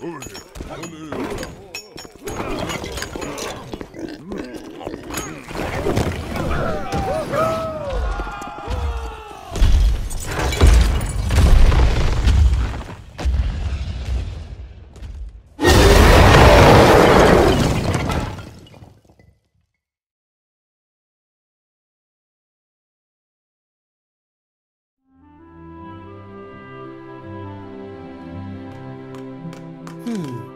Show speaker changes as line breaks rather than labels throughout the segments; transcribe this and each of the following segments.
오늘 오늘 My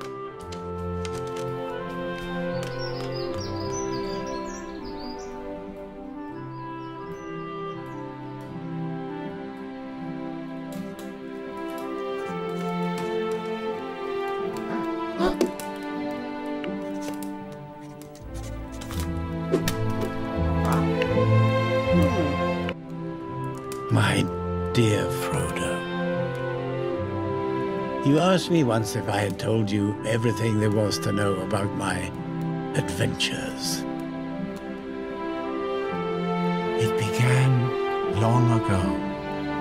asked me once if I had told you everything there was to know about my adventures. It began long ago,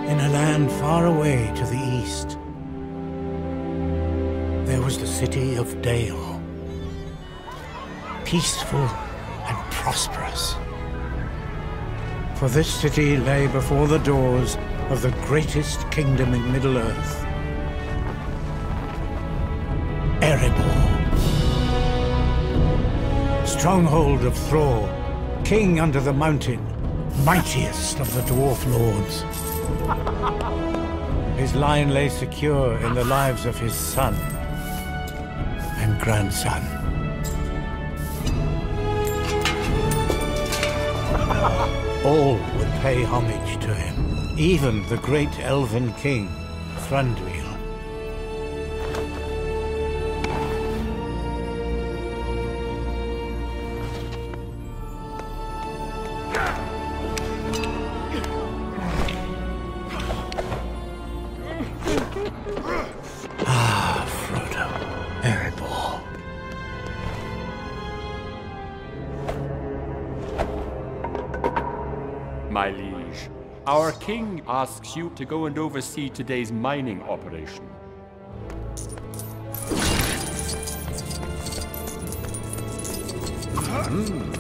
in a land far away to the east. There was the city of Dale, peaceful and prosperous. For this city lay before the doors of the greatest kingdom in Middle-earth. Erebor. Stronghold of Thror, king under the mountain, mightiest of the dwarf lords. His line lay secure in the lives of his son and grandson. All would pay homage to him, even the great elven king, Thranduil.
king asks you to go and oversee today's mining operation. Hmm.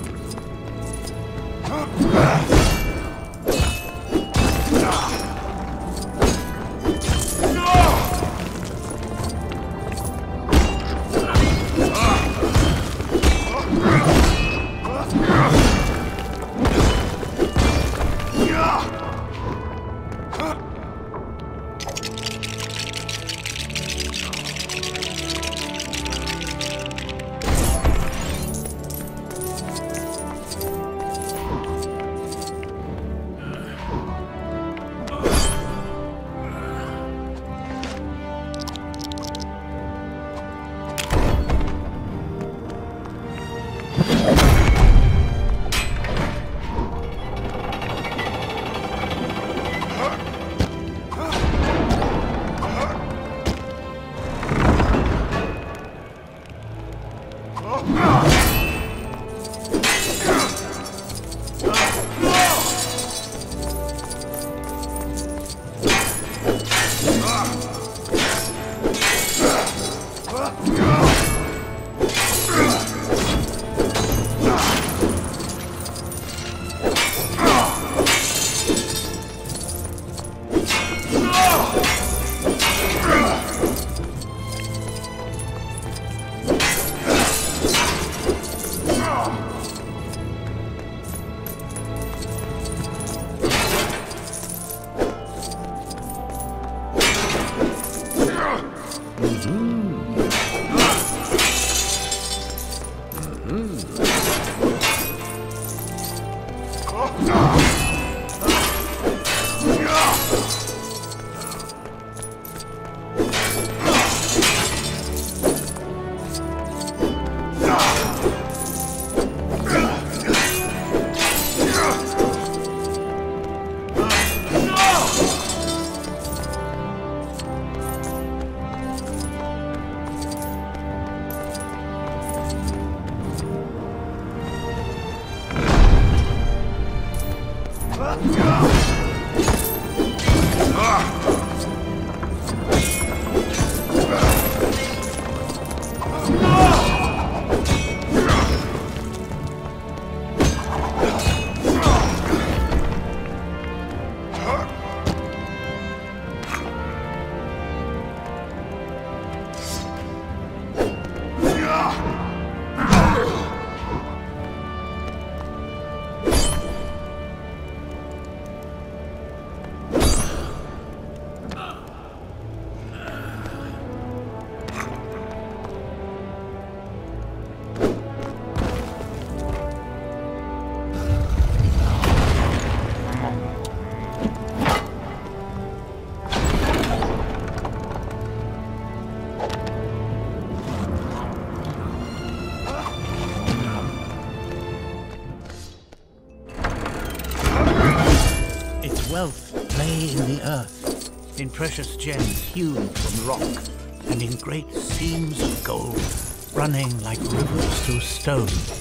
Zoom.
In precious gems hewn from rock, and in great seams of gold, running like rivers through stone.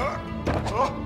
二走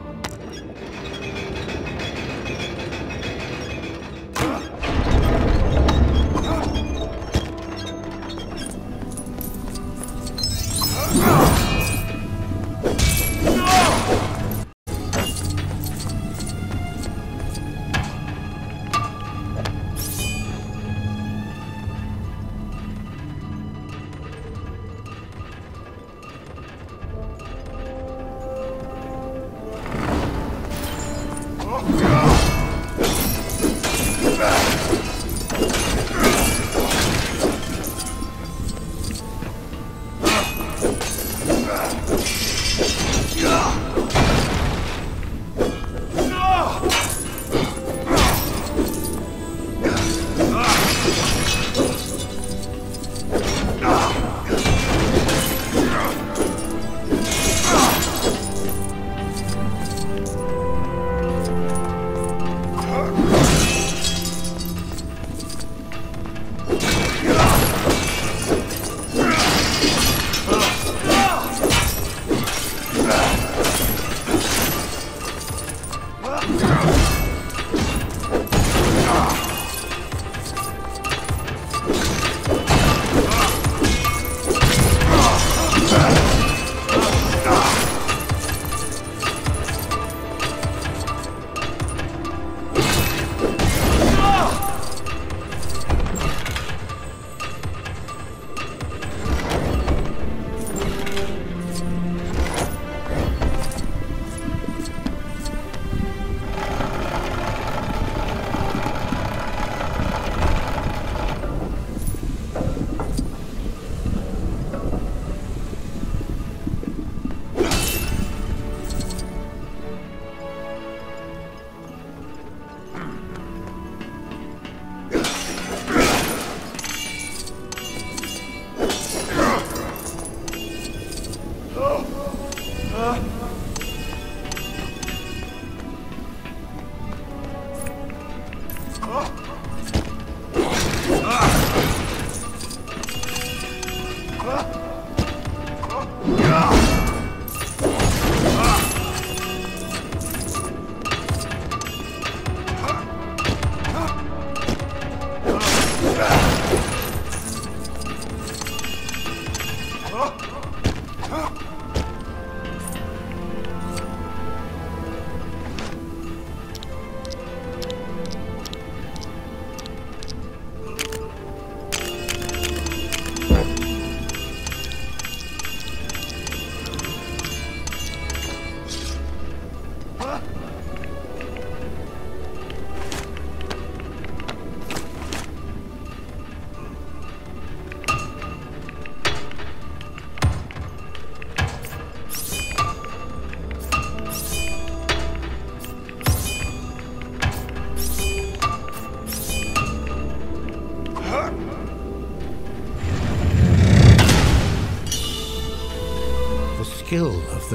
of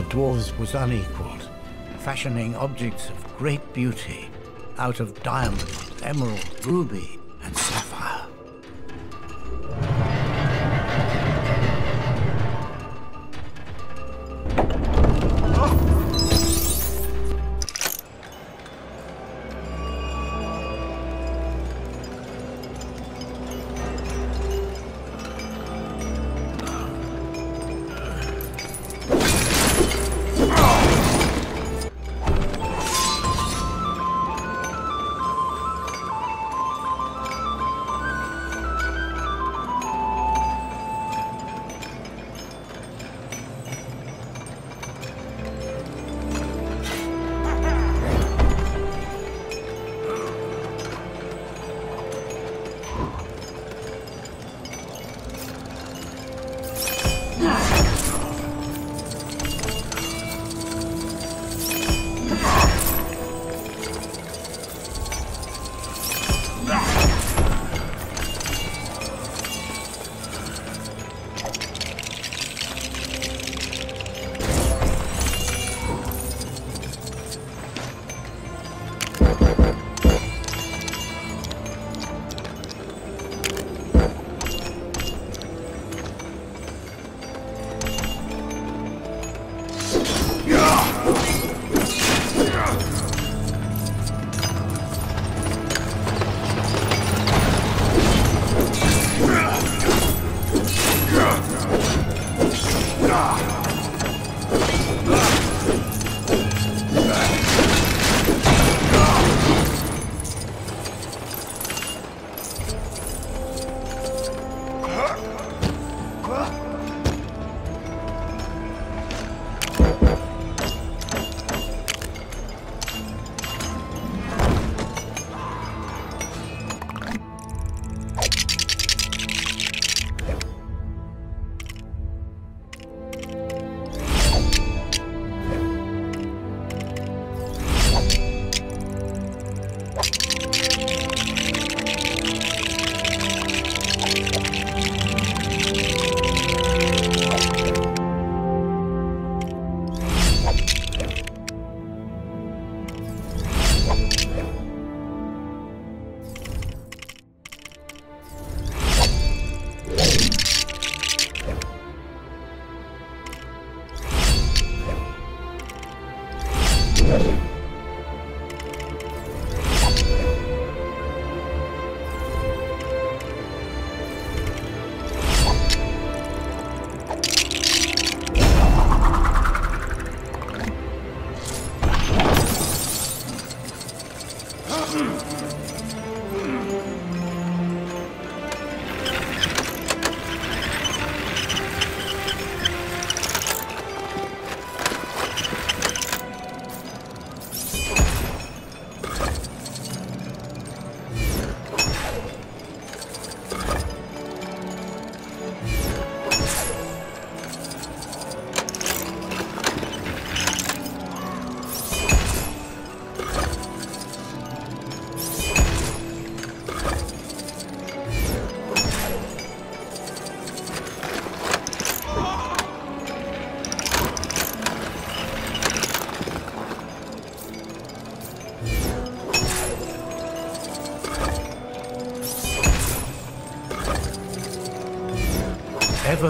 dwarves was unequaled, fashioning objects of great beauty out of diamond, emerald, ruby, and sapphire.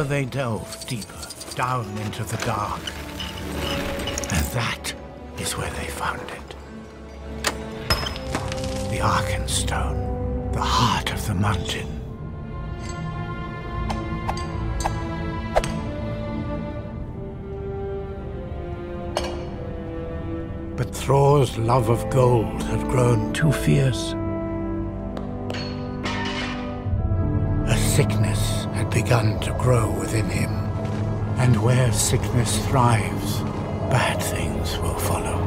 They delve deeper, down into the dark. And that is where they found it. The Arkenstone, the heart of the mountain. But Thror's love of gold had grown too fierce. Begun to grow within him. And where sickness thrives, bad things will follow.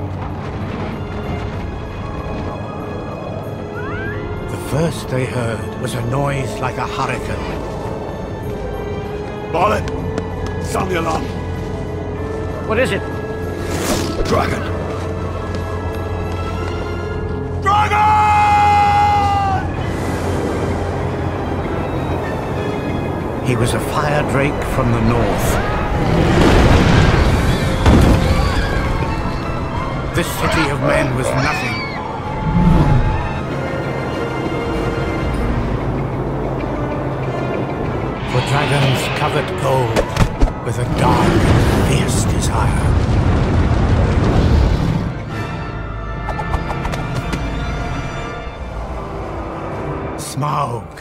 The first they heard was a noise like a hurricane.
Balin! Sound the alarm!
What is it?
Dragon! Dragon!
He was a fire drake from the north. This city of men was nothing. For dragons covered gold with a dark, fierce desire. Smaug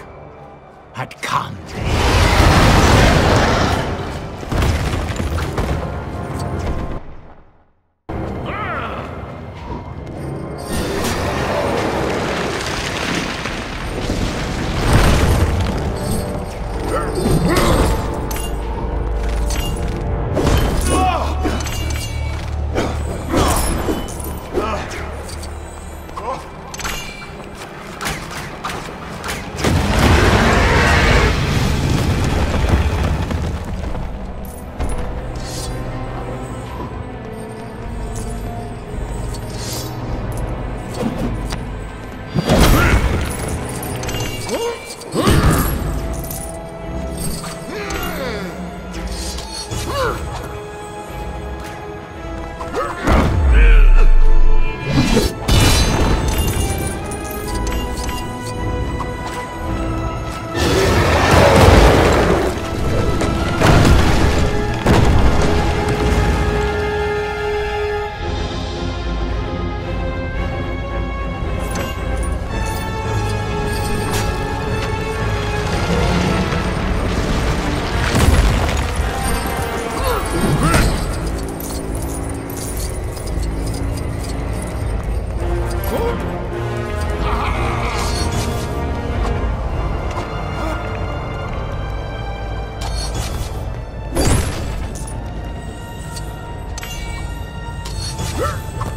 Huh?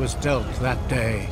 Was dealt that day.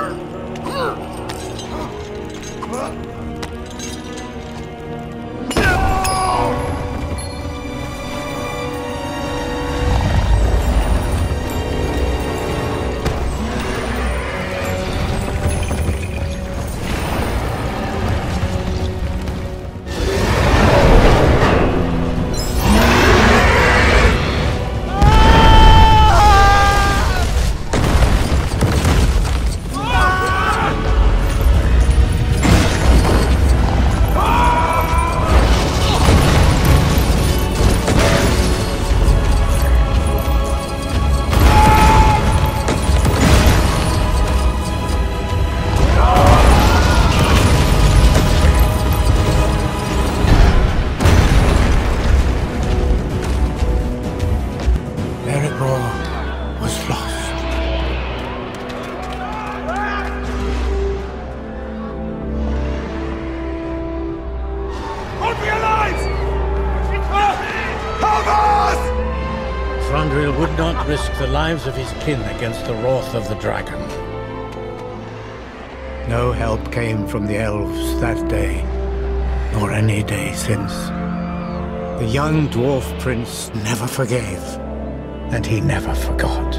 Huh? Lives of his kin against the wrath of the dragon. No help came from the elves that day, nor any day since. The young dwarf prince never forgave, and he never forgot.